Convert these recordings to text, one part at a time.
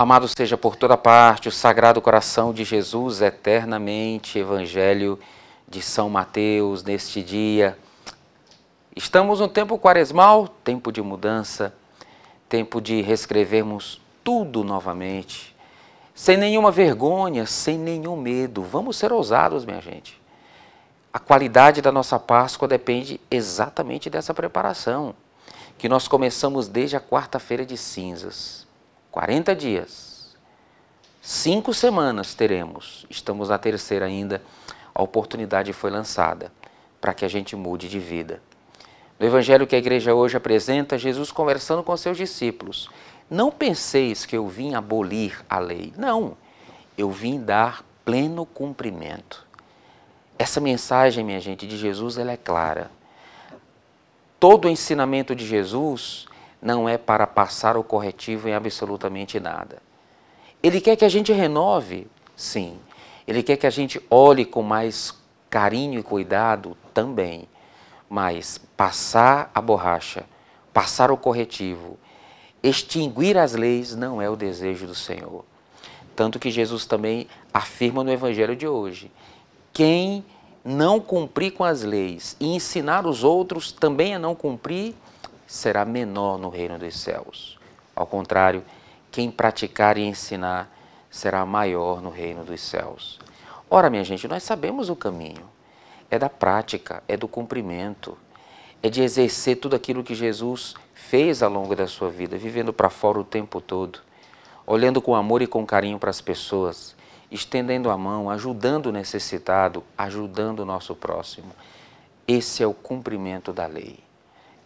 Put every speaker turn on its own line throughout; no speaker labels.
Amado seja por toda parte o Sagrado Coração de Jesus, eternamente, Evangelho de São Mateus, neste dia. Estamos no tempo quaresmal, tempo de mudança, tempo de reescrevermos tudo novamente, sem nenhuma vergonha, sem nenhum medo. Vamos ser ousados, minha gente. A qualidade da nossa Páscoa depende exatamente dessa preparação, que nós começamos desde a quarta-feira de cinzas. 40 dias. Cinco semanas teremos. Estamos na terceira ainda. A oportunidade foi lançada para que a gente mude de vida. No evangelho que a igreja hoje apresenta, Jesus conversando com seus discípulos. Não penseis que eu vim abolir a lei. Não. Eu vim dar pleno cumprimento. Essa mensagem, minha gente, de Jesus, ela é clara. Todo o ensinamento de Jesus não é para passar o corretivo em absolutamente nada. Ele quer que a gente renove, sim. Ele quer que a gente olhe com mais carinho e cuidado também. Mas passar a borracha, passar o corretivo, extinguir as leis não é o desejo do Senhor. Tanto que Jesus também afirma no Evangelho de hoje: quem não cumprir com as leis e ensinar os outros também a não cumprir, será menor no reino dos céus. Ao contrário, quem praticar e ensinar será maior no reino dos céus. Ora, minha gente, nós sabemos o caminho. É da prática, é do cumprimento, é de exercer tudo aquilo que Jesus fez ao longo da sua vida, vivendo para fora o tempo todo, olhando com amor e com carinho para as pessoas, estendendo a mão, ajudando o necessitado, ajudando o nosso próximo. Esse é o cumprimento da lei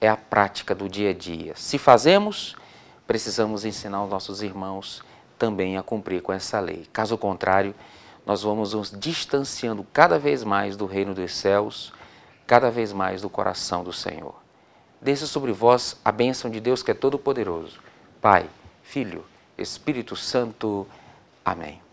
é a prática do dia a dia. Se fazemos, precisamos ensinar os nossos irmãos também a cumprir com essa lei. Caso contrário, nós vamos nos distanciando cada vez mais do reino dos céus, cada vez mais do coração do Senhor. Desça sobre vós a bênção de Deus que é todo-poderoso. Pai, Filho, Espírito Santo. Amém.